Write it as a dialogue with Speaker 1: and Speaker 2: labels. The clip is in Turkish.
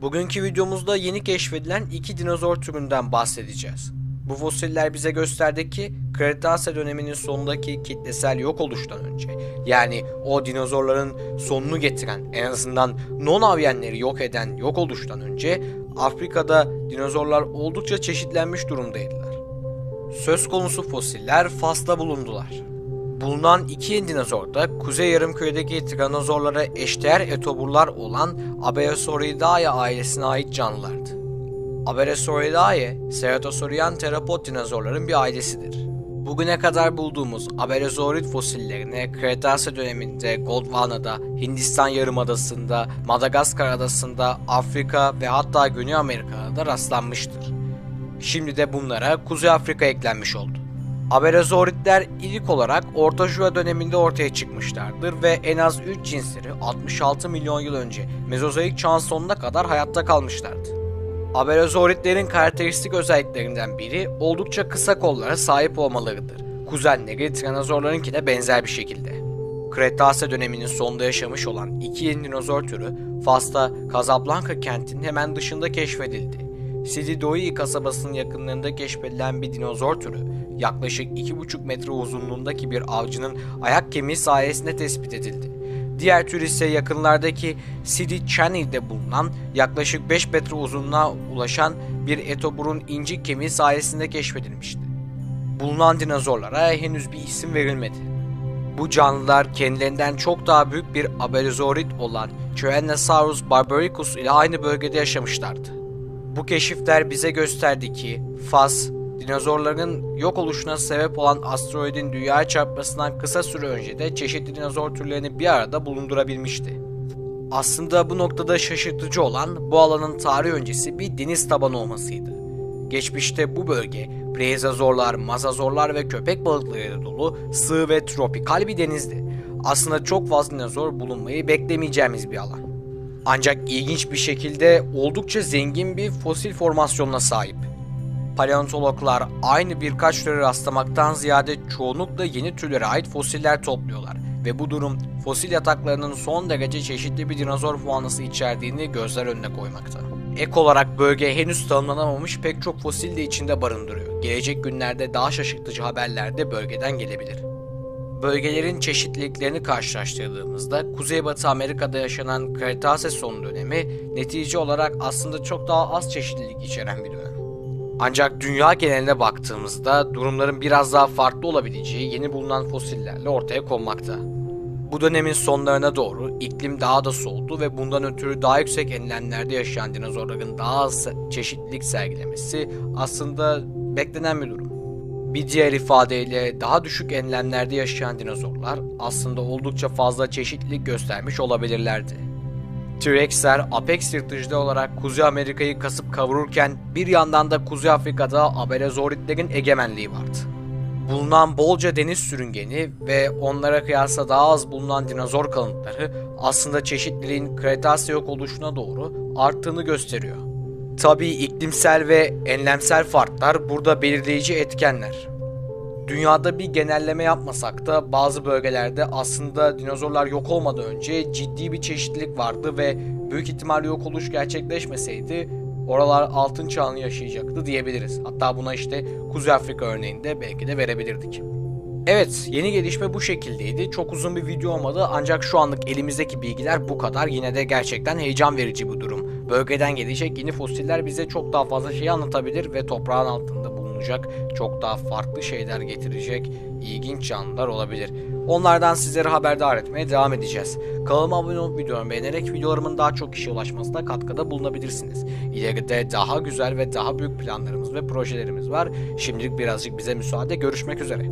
Speaker 1: Bugünkü videomuzda yeni keşfedilen iki dinozor türünden bahsedeceğiz. Bu fosiller bize gösterdi ki Kretase döneminin sonundaki kitlesel yok oluştan önce yani o dinozorların sonunu getiren en azından non-avyenleri yok eden yok oluştan önce Afrika'da dinozorlar oldukça çeşitlenmiş durumdaydılar. Söz konusu fosiller Fas'ta bulundular. Bulunan iki dinozor da Kuzey Yarımküre'deki tiranozorlara eşdeğer etoburlar olan Aberosauridae ailesine ait canlılardı. Aberosauridae, Ceratosaurian terapod dinozorların bir ailesidir. Bugüne kadar bulduğumuz Aberosaurid fosillerine Kretase döneminde Gondwana'da, Hindistan Yarımadası'nda, Madagaskar adasında, Afrika ve hatta Güney Amerika'da da rastlanmıştır. Şimdi de bunlara Kuzey Afrika eklenmiş oldu. Aberozauritler ilk olarak Orta Jura döneminde ortaya çıkmışlardır ve en az 3 cinsleri 66 milyon yıl önce Mezozoik çağın sonuna kadar hayatta kalmışlardı. Aberozauritlerin karakteristik özelliklerinden biri oldukça kısa kollara sahip olmalarıdır. Kuzenleri Tiranozorlarınkine benzer bir şekilde. Kretase döneminin sonunda yaşamış olan iki yeni dinozor türü Fas'ta Casablanca kentinin hemen dışında keşfedildi. Sidi Doi kasabasının yakınlarında keşfedilen bir dinozor türü yaklaşık 2,5 metre uzunluğundaki bir avcının ayak kemiği sayesinde tespit edildi. Diğer tür ise yakınlardaki Sidi Chani'de bulunan yaklaşık 5 metre uzunluğa ulaşan bir etoburun incik kemiği sayesinde keşfedilmişti. Bulunan dinozorlara henüz bir isim verilmedi. Bu canlılar kendilerinden çok daha büyük bir aberozaurit olan Tyrannosaurus barbaricus ile aynı bölgede yaşamışlardı. Bu keşifler bize gösterdi ki Fas, dinozorların yok oluşuna sebep olan asteroidin dünyaya çarpmasından kısa süre önce de çeşitli dinozor türlerini bir arada bulundurabilmişti. Aslında bu noktada şaşırtıcı olan bu alanın tarih öncesi bir deniz tabanı olmasıydı. Geçmişte bu bölge preizazorlar, mazazorlar ve köpek balıklarıyla dolu sığ ve tropikal bir denizdi. Aslında çok fazla dinozor bulunmayı beklemeyeceğimiz bir alan. Ancak ilginç bir şekilde oldukça zengin bir fosil formasyonuna sahip. Paleontologlar aynı birkaç türe rastlamaktan ziyade çoğunlukla yeni türlere ait fosiller topluyorlar ve bu durum fosil yataklarının son derece çeşitli bir dinozor faunası içerdiğini gözler önüne koymakta. Ek olarak bölge henüz tanımlanamamış pek çok fosil de içinde barındırıyor. Gelecek günlerde daha şaşırtıcı haberler de bölgeden gelebilir. Bölgelerin çeşitliliklerini karşılaştırdığımızda Kuzeybatı Amerika'da yaşanan Kretase son dönemi netice olarak aslında çok daha az çeşitlilik içeren bir dönem. Ancak dünya geneline baktığımızda durumların biraz daha farklı olabileceği yeni bulunan fosillerle ortaya konmakta. Bu dönemin sonlarına doğru iklim daha da soğudu ve bundan ötürü daha yüksek enlemlerde yaşayan dinozorların daha az çeşitlilik sergilemesi aslında beklenen bir durum. Bir diğer ifadeyle daha düşük enlemlerde yaşayan dinozorlar aslında oldukça fazla çeşitlilik göstermiş olabilirlerdi. T-Rex'ler apex yırtıcıları olarak Kuzey Amerika'yı kasıp kavururken bir yandan da Kuzey Afrika'da Aberozauritlerin egemenliği vardı. Bulunan bolca deniz sürüngeni ve onlara kıyasla daha az bulunan dinozor kalıntıları aslında çeşitliliğin Kretase yok oluşuna doğru arttığını gösteriyor. Tabii iklimsel ve enlemsel farklar burada belirleyici etkenler. Dünyada bir genelleme yapmasak da bazı bölgelerde aslında dinozorlar yok olmadan önce ciddi bir çeşitlilik vardı ve büyük ihtimalle yok oluş gerçekleşmeseydi oralar altın çağını yaşayacaktı diyebiliriz. Hatta buna işte Kuzey Afrika örneğinde belki de verebilirdik. Evet, yeni gelişme bu şekildeydi. Çok uzun bir video olmadı ancak şu anlık elimizdeki bilgiler bu kadar. Yine de gerçekten heyecan verici bu durum. Bölgeden gelecek yeni fosiller bize çok daha fazla şey anlatabilir ve toprağın altında bulunacak çok daha farklı şeyler getirecek ilginç canlılar olabilir. Onlardan sizlere haberdar etmeye devam edeceğiz. Kanalıma abone olup videomu beğenerek videolarımın daha çok kişiye ulaşmasına katkıda bulunabilirsiniz. İleride daha güzel ve daha büyük planlarımız ve projelerimiz var. Şimdilik birazcık bize müsaade. Görüşmek üzere.